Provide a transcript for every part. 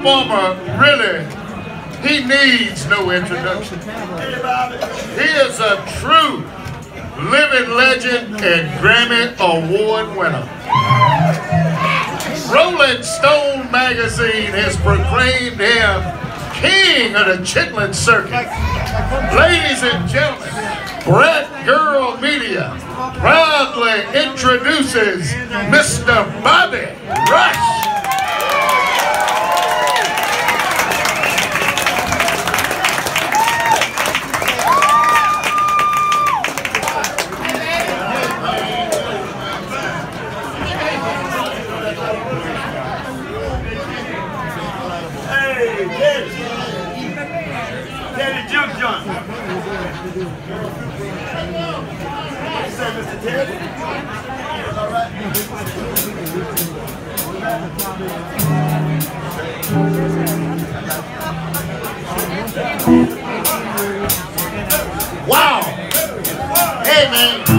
performer really, he needs no introduction. He is a true living legend and Grammy Award winner. Rolling Stone magazine has proclaimed him king of the chitlin circuit. Ladies and gentlemen, Brett Girl Media proudly introduces Mr. Bobby Rush. do. You Mr. Wow! Hey man!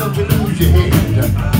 Don't you lose your head.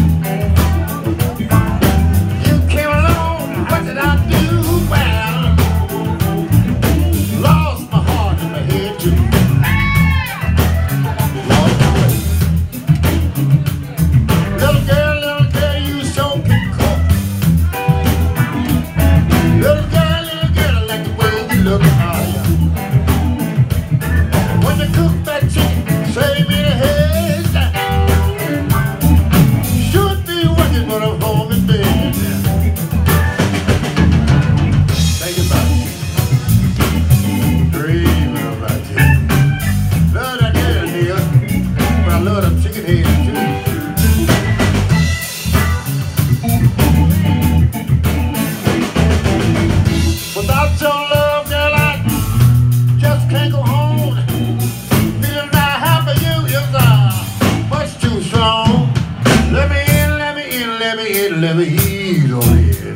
Let me eat on it.